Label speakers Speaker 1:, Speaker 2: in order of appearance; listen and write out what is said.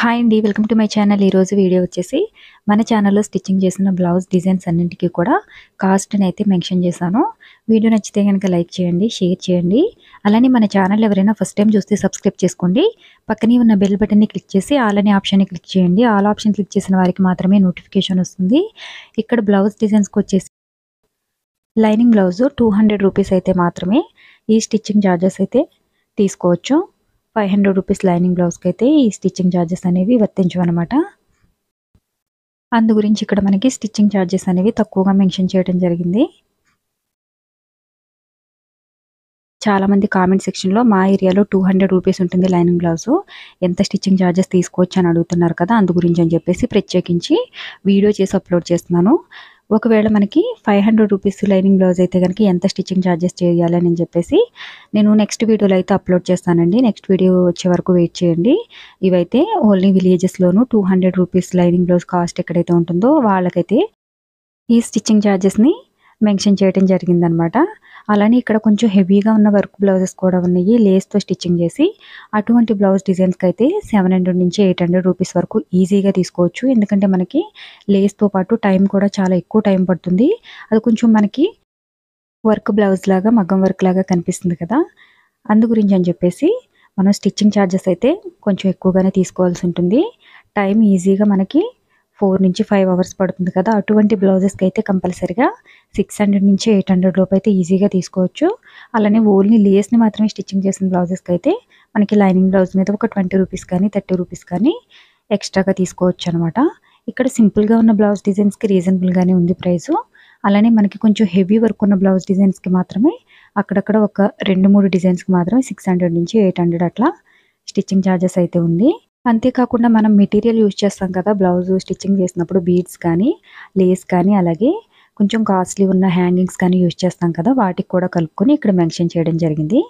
Speaker 1: Hi అండి welcome to my channel ఈరోజు video వచ్చేసి మన ఛానల్లో స్టిచ్చింగ్ చేసిన బ్లౌజ్ డిజైన్స్ అన్నింటికి కూడా కాస్ట్ని అయితే మెన్షన్ చేశాను. వీడియో నచ్చితే కనుక లైక్ చేయండి షేర్ చేయండి. అలానే మన ఛానల్ ఎవరైనా ఫస్ట్ టైం చూస్తే సబ్స్క్రైబ్ చేసుకోండి. పక్కనే ఉన్న బెల్ బటన్ని క్లిక్ చేసి ఆల్ అనే ఆప్షన్ని క్లిక్ చేయండి. ఆల్ ఆప్షన్ క్లిక్ చేసిన వారికి మాత్రమే నోటిఫికేషన్ వస్తుంది. ఇక్కడ బ్లౌజ్ డిజైన్స్కి వచ్చేసి lining blouse two hundred rupees అయితే మాత్రమే ఈ స్టిచ్చింగ్ ఛార్జెస్ అయితే తీసుకోవచ్చు. ఫైవ్ హండ్రెడ్ రూపీస్ లైనింగ్ బ్లౌజ్కి అయితే ఈ స్టిచ్చింగ్ ఛార్జెస్ అనేవి వర్తించవన్నమాట. అందు గురించి ఇక్కడ మనకి స్టిచ్చింగ్ ఛార్జెస్ అనేవి తక్కువగా మెన్షన్ చేయడం జరిగింది. చాలామంది కామెంట్ సెక్షన్లో మా ఏరియాలో టూ హండ్రెడ్ రూపీస్ ఉంటుంది లైనింగ్ బ్లౌజు. ఎంత స్టిచ్చింగ్ ఛార్జెస్ తీసుకోవచ్చు అని అడుగుతున్నారు కదా అందు గురించి అని చెప్పేసి ప్రత్యేకించి వీడియో చేసి అప్లోడ్ చేస్తున్నాను. ఒకవేళ మనకి five hundred rupees lining blouse అయితే కనుక ఎంత స్టిచ్చింగ్ ఛార్జెస్ చేయాలని చెప్పేసి నేను నెక్స్ట్ వీడియోలో అయితే అప్లోడ్ చేస్తానండి. నెక్స్ట్ వీడియో వచ్చే వరకు వెయిట్ చేయండి. ఇవైతే only విలేజెస్లోనూ two hundred rupees lining blouse cost ఎక్కడైతే ఉంటుందో వాళ్ళకైతే ఈ స్టిచ్చింగ్ ఛార్జెస్ని మెన్షన్ చేయడం జరిగిందనమాట. అలానే ఇక్కడ కొంచెం హెవీగా ఉన్న వర్క్ బ్లౌజెస్ కూడా ఉన్నాయి. లేస్తో స్టిచ్చింగ్ చేసి అటువంటి బ్లౌజ్ డిజైన్స్కి అయితే సెవెన్ హండ్రెడ్ నుంచి ఎయిట్ హండ్రెడ్ రూపీస్ వరకు ఈజీగా తీసుకోవచ్చు. ఎందుకంటే మనకి లేస్తో పాటు టైం కూడా చాలా ఎక్కువ టైం పడుతుంది. అది కొంచెం మనకి వర్క్ బ్లౌజ్ లాగా మగ్గం వర్క్ లాగా కనిపిస్తుంది కదా. అందు గురించి అని చెప్పేసి మనం స్టిచ్చింగ్ ఛార్జెస్ అయితే కొంచెం ఎక్కువగానే తీసుకోవాల్సి ఉంటుంది. టైం ఈజీగా మనకి ఫోర్ నుంచి ఫైవ్ అవర్స్ పడుతుంది కదా అటువంటి బ్లౌజెస్కి అయితే కంపల్సరిగా సిక్స్ హండ్రెడ్ నుంచి ఎయిట్ హండ్రెడ్ లోపు అయితే ఈజీగా తీసుకోవచ్చు. అలానే ఓన్లీ లేస్ని మాత్రమే స్టిచ్చింగ్ చేసిన బ్లౌజెస్కి అయితే మనకి లైనింగ్ బ్లౌజ్ మీద ఒక ట్వంటీ రూపీస్ కానీ థర్టీ రూపీస్ కానీ ఎక్స్ట్రాగా తీసుకోవచ్చు అనమాట ఇక్కడ సింపుల్గా ఉన్న బ్లౌజ్ డిజైన్స్కి రీజనబుల్గానే ఉంది ప్రైసు అలానే మనకి కొంచెం హెవీ వర్క్ ఉన్న బ్లౌజ్ డిజైన్స్కి మాత్రమే అక్కడక్కడ ఒక రెండు మూడు డిజైన్స్కి మాత్రమే సిక్స్ హండ్రెడ్ నుంచి ఎయిట్ హండ్రెడ్ అట్లా స్టిచ్చింగ్ ఛార్జెస్ అయితే ఉంది. అంతేకాకుండా మనం మెటీరియల్ యూజ్ చేస్తాం కదా బ్లౌజ్ స్టిచ్చింగ్ చేసినప్పుడు బీడ్స్ కానీ లేస్ కానీ అలాగే కొంచెం కాస్ట్లీ ఉన్న హ్యాంగింగ్స్ కానీ యూజ్ చేస్తాం కదా వాటికి కూడా కలుపుకొని ఇక్కడ మెన్షన్ చేయడం జరిగింది.